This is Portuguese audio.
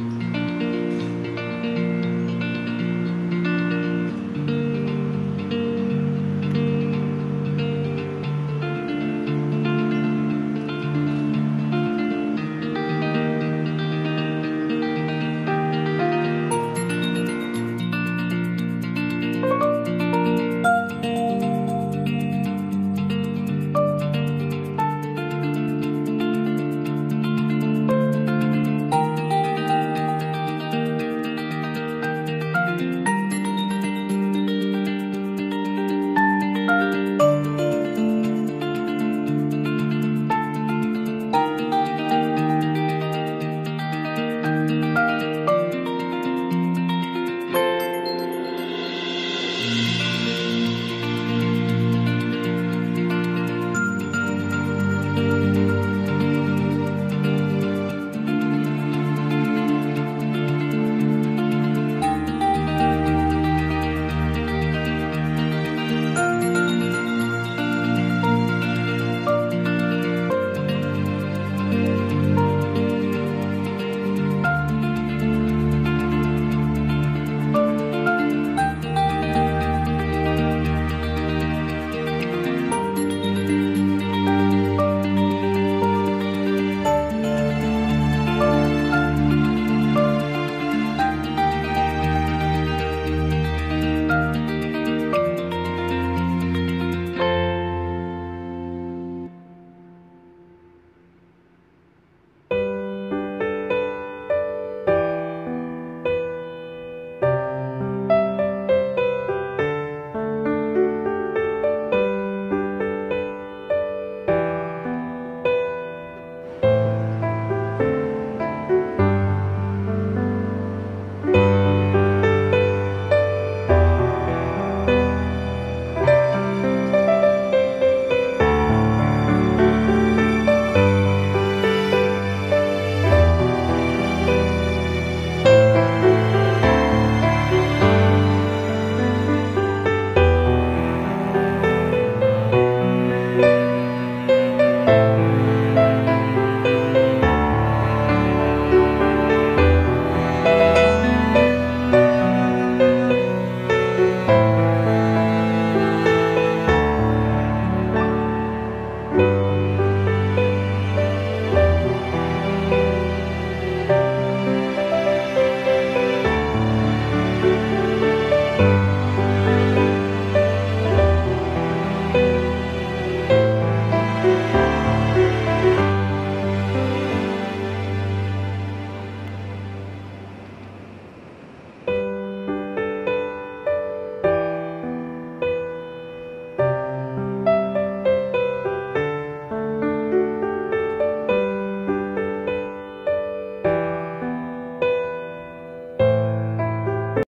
Mm-hmm. Música